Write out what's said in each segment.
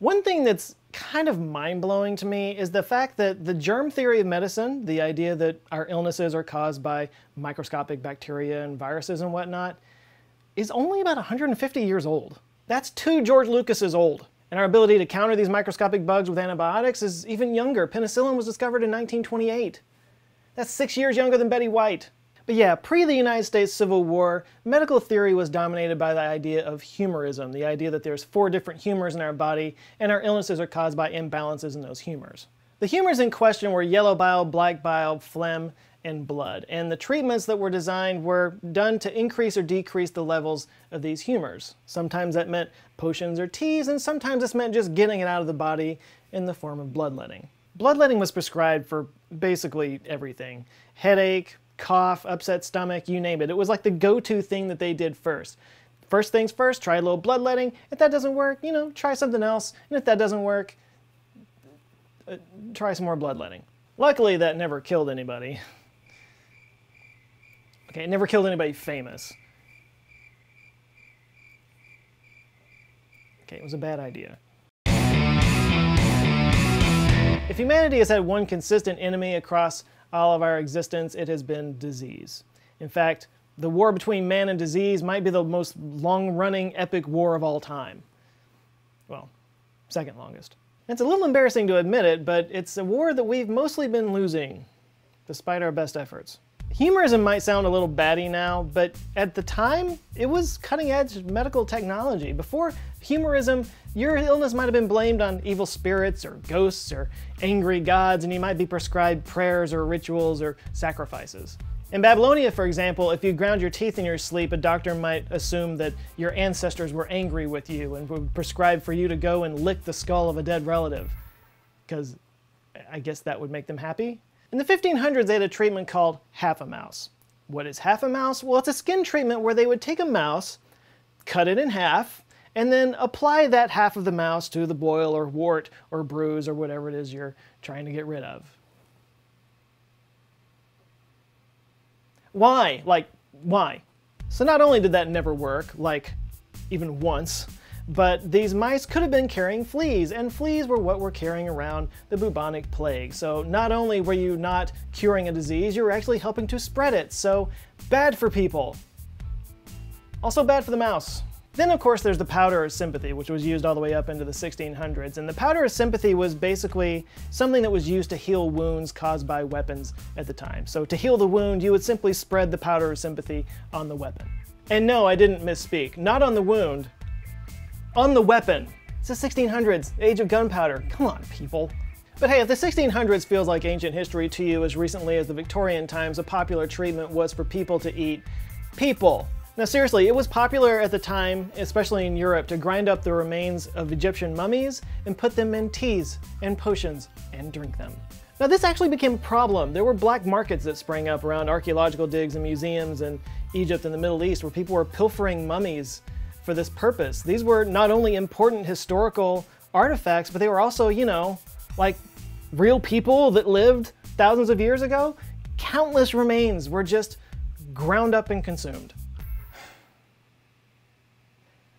One thing that's kind of mind-blowing to me is the fact that the germ theory of medicine, the idea that our illnesses are caused by microscopic bacteria and viruses and whatnot, is only about 150 years old. That's two George Lucases old. And our ability to counter these microscopic bugs with antibiotics is even younger. Penicillin was discovered in 1928. That's six years younger than Betty White. But yeah, pre the United States Civil War, medical theory was dominated by the idea of humorism, the idea that there's four different humors in our body, and our illnesses are caused by imbalances in those humors. The humors in question were yellow bile, black bile, phlegm, and blood, and the treatments that were designed were done to increase or decrease the levels of these humors. Sometimes that meant potions or teas, and sometimes this meant just getting it out of the body in the form of bloodletting. Bloodletting was prescribed for basically everything. Headache, cough, upset stomach, you name it. It was like the go-to thing that they did first. First things first, try a little bloodletting. If that doesn't work, you know, try something else. And if that doesn't work, uh, try some more bloodletting. Luckily, that never killed anybody. Okay, it never killed anybody famous. Okay, it was a bad idea. If humanity has had one consistent enemy across all of our existence, it has been disease. In fact, the war between man and disease might be the most long-running epic war of all time. Well, second longest. It's a little embarrassing to admit it, but it's a war that we've mostly been losing, despite our best efforts. Humorism might sound a little batty now, but at the time, it was cutting edge medical technology. Before humorism, your illness might have been blamed on evil spirits or ghosts or angry gods, and you might be prescribed prayers or rituals or sacrifices. In Babylonia, for example, if you ground your teeth in your sleep, a doctor might assume that your ancestors were angry with you and would prescribe for you to go and lick the skull of a dead relative. Because I guess that would make them happy. In the 1500s, they had a treatment called half a mouse. What is half a mouse? Well, it's a skin treatment where they would take a mouse, cut it in half, and then apply that half of the mouse to the boil or wart or bruise or whatever it is you're trying to get rid of. Why? Like, why? So not only did that never work, like even once, but these mice could have been carrying fleas, and fleas were what were carrying around the bubonic plague. So not only were you not curing a disease, you were actually helping to spread it. So bad for people. Also bad for the mouse. Then, of course, there's the powder of sympathy, which was used all the way up into the 1600s. And the powder of sympathy was basically something that was used to heal wounds caused by weapons at the time. So to heal the wound, you would simply spread the powder of sympathy on the weapon. And no, I didn't misspeak. Not on the wound, on the weapon. It's the 1600s, age of gunpowder. Come on, people. But hey, if the 1600s feels like ancient history to you as recently as the Victorian times, a popular treatment was for people to eat people. Now seriously, it was popular at the time, especially in Europe, to grind up the remains of Egyptian mummies and put them in teas and potions and drink them. Now this actually became a problem. There were black markets that sprang up around archaeological digs and museums in Egypt and the Middle East where people were pilfering mummies for this purpose. These were not only important historical artifacts, but they were also, you know, like real people that lived thousands of years ago. Countless remains were just ground up and consumed.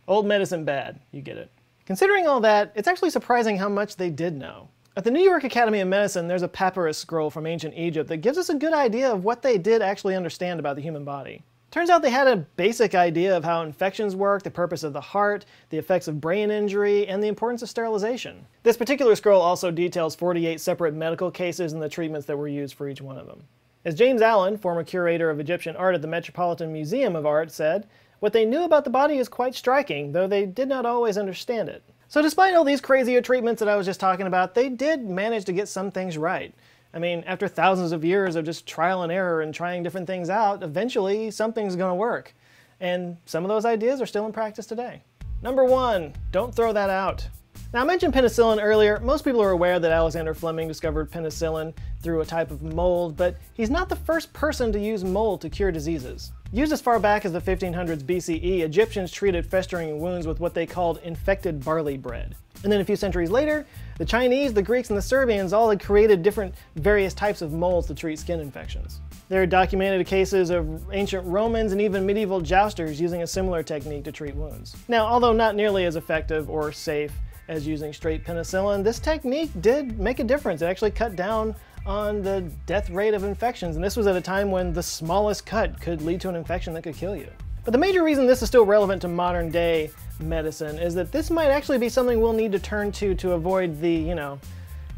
Old medicine bad, you get it. Considering all that, it's actually surprising how much they did know. At the New York Academy of Medicine, there's a papyrus scroll from ancient Egypt that gives us a good idea of what they did actually understand about the human body. Turns out they had a basic idea of how infections work, the purpose of the heart, the effects of brain injury, and the importance of sterilization. This particular scroll also details 48 separate medical cases and the treatments that were used for each one of them. As James Allen, former curator of Egyptian art at the Metropolitan Museum of Art, said, what they knew about the body is quite striking, though they did not always understand it. So despite all these crazier treatments that I was just talking about, they did manage to get some things right. I mean, after thousands of years of just trial and error and trying different things out, eventually something's going to work. And some of those ideas are still in practice today. Number one, don't throw that out. Now I mentioned penicillin earlier. Most people are aware that Alexander Fleming discovered penicillin through a type of mold, but he's not the first person to use mold to cure diseases. Used as far back as the 1500s BCE, Egyptians treated festering wounds with what they called infected barley bread. And then a few centuries later, the Chinese, the Greeks, and the Serbians all had created different various types of molds to treat skin infections. There are documented cases of ancient Romans and even medieval jousters using a similar technique to treat wounds. Now, although not nearly as effective or safe as using straight penicillin, this technique did make a difference. It actually cut down on the death rate of infections, and this was at a time when the smallest cut could lead to an infection that could kill you. But the major reason this is still relevant to modern day medicine is that this might actually be something we'll need to turn to to avoid the, you know,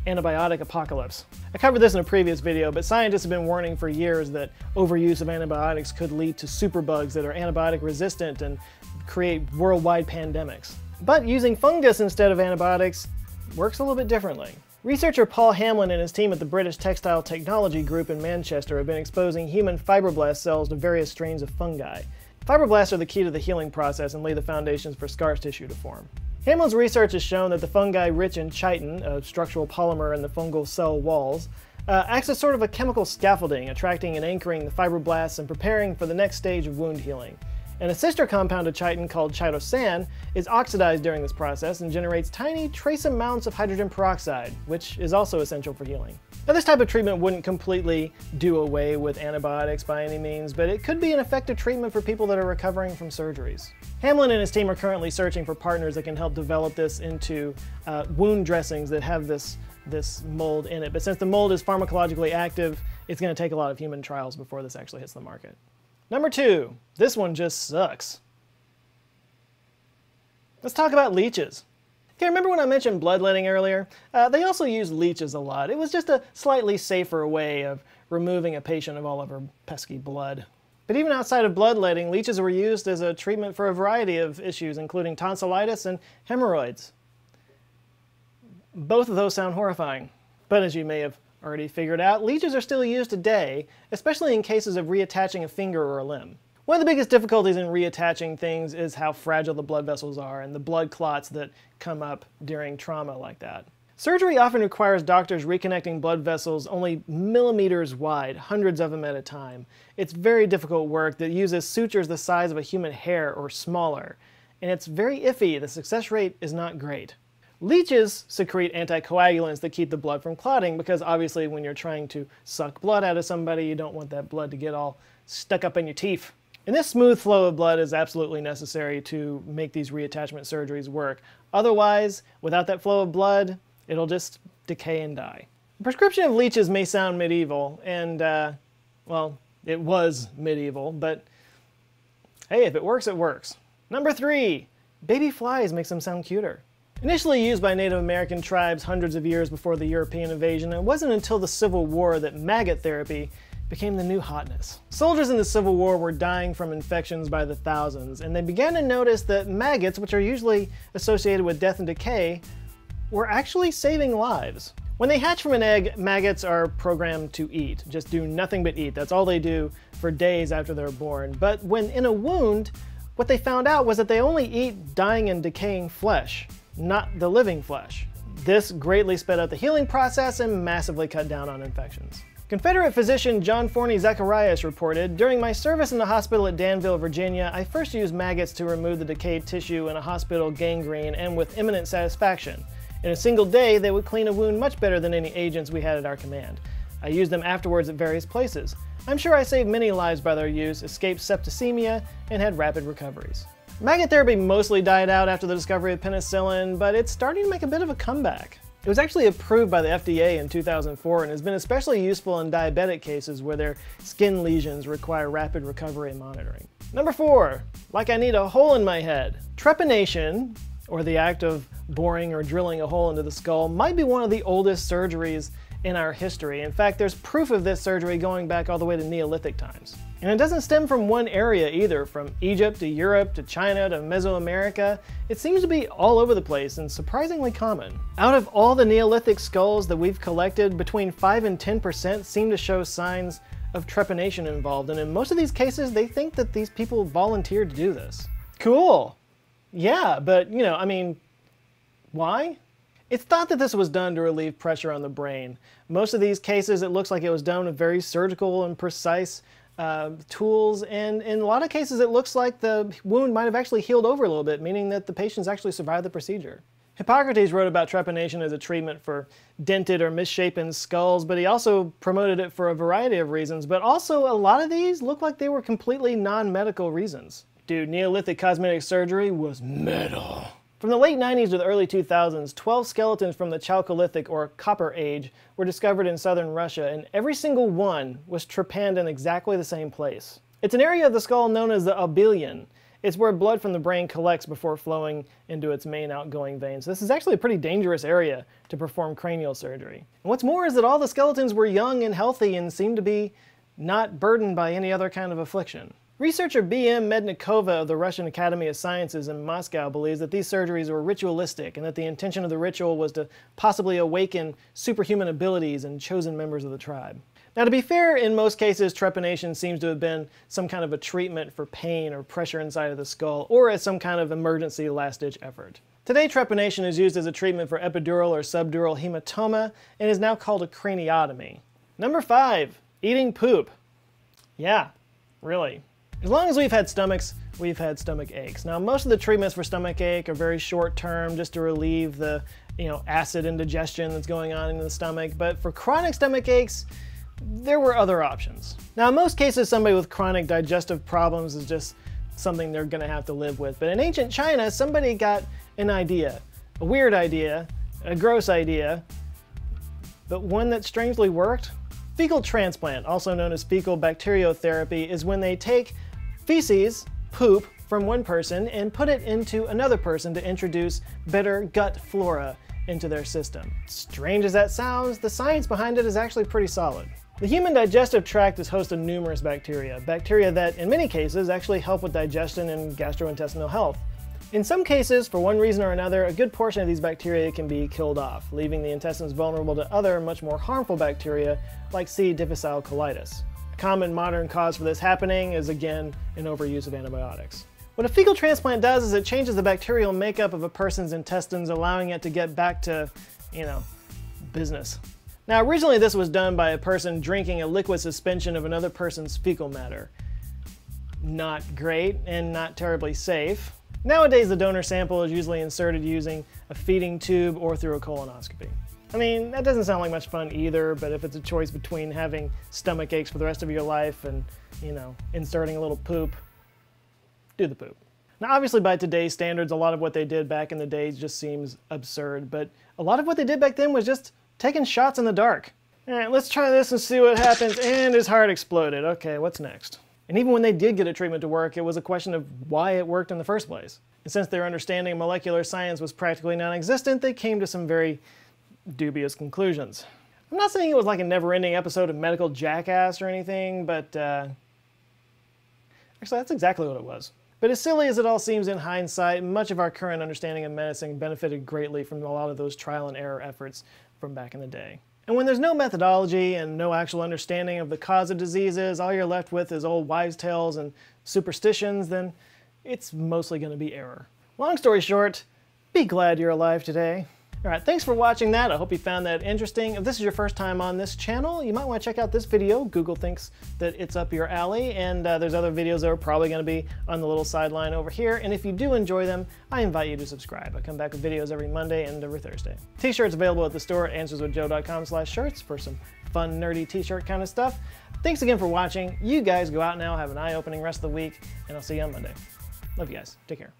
antibiotic apocalypse. I covered this in a previous video, but scientists have been warning for years that overuse of antibiotics could lead to superbugs that are antibiotic resistant and create worldwide pandemics. But using fungus instead of antibiotics works a little bit differently. Researcher Paul Hamlin and his team at the British Textile Technology Group in Manchester have been exposing human fibroblast cells to various strains of fungi. Fibroblasts are the key to the healing process and lay the foundations for scar tissue to form. Hamlin's research has shown that the fungi rich in chitin, a structural polymer in the fungal cell walls, uh, acts as sort of a chemical scaffolding, attracting and anchoring the fibroblasts and preparing for the next stage of wound healing. And a sister compound of chitin called chitosan is oxidized during this process and generates tiny trace amounts of hydrogen peroxide, which is also essential for healing. Now this type of treatment wouldn't completely do away with antibiotics by any means, but it could be an effective treatment for people that are recovering from surgeries. Hamlin and his team are currently searching for partners that can help develop this into uh, wound dressings that have this, this mold in it. But since the mold is pharmacologically active, it's going to take a lot of human trials before this actually hits the market. Number two, this one just sucks. Let's talk about leeches. Okay, remember when I mentioned bloodletting earlier? Uh, they also use leeches a lot. It was just a slightly safer way of removing a patient of all of her pesky blood. But even outside of bloodletting, leeches were used as a treatment for a variety of issues, including tonsillitis and hemorrhoids. Both of those sound horrifying. But as you may have already figured out, leeches are still used today, especially in cases of reattaching a finger or a limb. One of the biggest difficulties in reattaching things is how fragile the blood vessels are and the blood clots that come up during trauma like that. Surgery often requires doctors reconnecting blood vessels only millimeters wide, hundreds of them at a time. It's very difficult work that uses sutures the size of a human hair or smaller, and it's very iffy. The success rate is not great. Leeches secrete anticoagulants that keep the blood from clotting because obviously when you're trying to suck blood out of somebody, you don't want that blood to get all stuck up in your teeth. And this smooth flow of blood is absolutely necessary to make these reattachment surgeries work. Otherwise, without that flow of blood, it'll just decay and die. The prescription of leeches may sound medieval, and, uh, well, it was medieval, but hey, if it works, it works. Number three, baby flies makes them sound cuter. Initially used by Native American tribes hundreds of years before the European invasion, it wasn't until the Civil War that maggot therapy became the new hotness. Soldiers in the Civil War were dying from infections by the thousands, and they began to notice that maggots, which are usually associated with death and decay, were actually saving lives. When they hatch from an egg, maggots are programmed to eat, just do nothing but eat. That's all they do for days after they're born. But when in a wound, what they found out was that they only eat dying and decaying flesh not the living flesh. This greatly sped up the healing process and massively cut down on infections. Confederate physician John Forney Zacharias reported, During my service in the hospital at Danville, Virginia, I first used maggots to remove the decayed tissue in a hospital gangrene and with eminent satisfaction. In a single day, they would clean a wound much better than any agents we had at our command. I used them afterwards at various places. I'm sure I saved many lives by their use, escaped septicemia, and had rapid recoveries. Maggot therapy mostly died out after the discovery of penicillin, but it's starting to make a bit of a comeback. It was actually approved by the FDA in 2004 and has been especially useful in diabetic cases where their skin lesions require rapid recovery and monitoring. Number four, like I need a hole in my head. Trepanation, or the act of boring or drilling a hole into the skull, might be one of the oldest surgeries in our history. In fact, there's proof of this surgery going back all the way to Neolithic times. And it doesn't stem from one area either, from Egypt to Europe to China to Mesoamerica. It seems to be all over the place and surprisingly common. Out of all the Neolithic skulls that we've collected, between 5 and 10% seem to show signs of trepanation involved, and in most of these cases, they think that these people volunteered to do this. Cool. Yeah, but, you know, I mean, why? It's thought that this was done to relieve pressure on the brain. Most of these cases, it looks like it was done with very surgical and precise uh, tools, and in a lot of cases, it looks like the wound might have actually healed over a little bit, meaning that the patients actually survived the procedure. Hippocrates wrote about trepanation as a treatment for dented or misshapen skulls, but he also promoted it for a variety of reasons. But also, a lot of these look like they were completely non medical reasons. Dude, Neolithic cosmetic surgery was metal. From the late 90s to the early 2000s, 12 skeletons from the Chalcolithic or Copper Age were discovered in southern Russia, and every single one was trepanned in exactly the same place. It's an area of the skull known as the obelion. It's where blood from the brain collects before flowing into its main outgoing veins. This is actually a pretty dangerous area to perform cranial surgery. And what's more is that all the skeletons were young and healthy and seemed to be not burdened by any other kind of affliction. Researcher B.M. Mednikova of the Russian Academy of Sciences in Moscow believes that these surgeries were ritualistic and that the intention of the ritual was to possibly awaken superhuman abilities in chosen members of the tribe. Now, to be fair, in most cases, trepanation seems to have been some kind of a treatment for pain or pressure inside of the skull, or as some kind of emergency last-ditch effort. Today, trepanation is used as a treatment for epidural or subdural hematoma and is now called a craniotomy. Number five, eating poop. Yeah, really. As long as we've had stomachs, we've had stomach aches. Now, most of the treatments for stomach ache are very short term, just to relieve the you know acid indigestion that's going on in the stomach. But for chronic stomach aches, there were other options. Now, in most cases, somebody with chronic digestive problems is just something they're going to have to live with. But in ancient China, somebody got an idea, a weird idea, a gross idea, but one that strangely worked. Fecal transplant, also known as fecal bacteriotherapy, is when they take feces, poop, from one person and put it into another person to introduce better gut flora into their system. Strange as that sounds, the science behind it is actually pretty solid. The human digestive tract is host to numerous bacteria, bacteria that, in many cases, actually help with digestion and gastrointestinal health. In some cases, for one reason or another, a good portion of these bacteria can be killed off, leaving the intestines vulnerable to other, much more harmful bacteria like C. difficile colitis. Common modern cause for this happening is again an overuse of antibiotics. What a fecal transplant does is it changes the bacterial makeup of a person's intestines, allowing it to get back to, you know, business. Now, originally this was done by a person drinking a liquid suspension of another person's fecal matter. Not great and not terribly safe. Nowadays, the donor sample is usually inserted using a feeding tube or through a colonoscopy. I mean, that doesn't sound like much fun either, but if it's a choice between having stomach aches for the rest of your life and, you know, inserting a little poop, do the poop. Now, obviously, by today's standards, a lot of what they did back in the days just seems absurd, but a lot of what they did back then was just taking shots in the dark. All right, let's try this and see what happens, and his heart exploded. Okay, what's next? And even when they did get a treatment to work, it was a question of why it worked in the first place. And since their understanding of molecular science was practically non-existent, they came to some very dubious conclusions. I'm not saying it was like a never-ending episode of Medical Jackass or anything, but uh, actually that's exactly what it was. But as silly as it all seems in hindsight, much of our current understanding of medicine benefited greatly from a lot of those trial and error efforts from back in the day. And when there's no methodology and no actual understanding of the cause of diseases, all you're left with is old wives' tales and superstitions, then it's mostly going to be error. Long story short, be glad you're alive today. All right, thanks for watching that. I hope you found that interesting. If this is your first time on this channel, you might want to check out this video. Google thinks that it's up your alley, and uh, there's other videos that are probably going to be on the little sideline over here. And if you do enjoy them, I invite you to subscribe. I come back with videos every Monday and every Thursday. T-shirts available at the store at answerswithjoe.com slash shirts for some fun, nerdy t-shirt kind of stuff. Thanks again for watching. You guys go out now, have an eye-opening rest of the week, and I'll see you on Monday. Love you guys. Take care.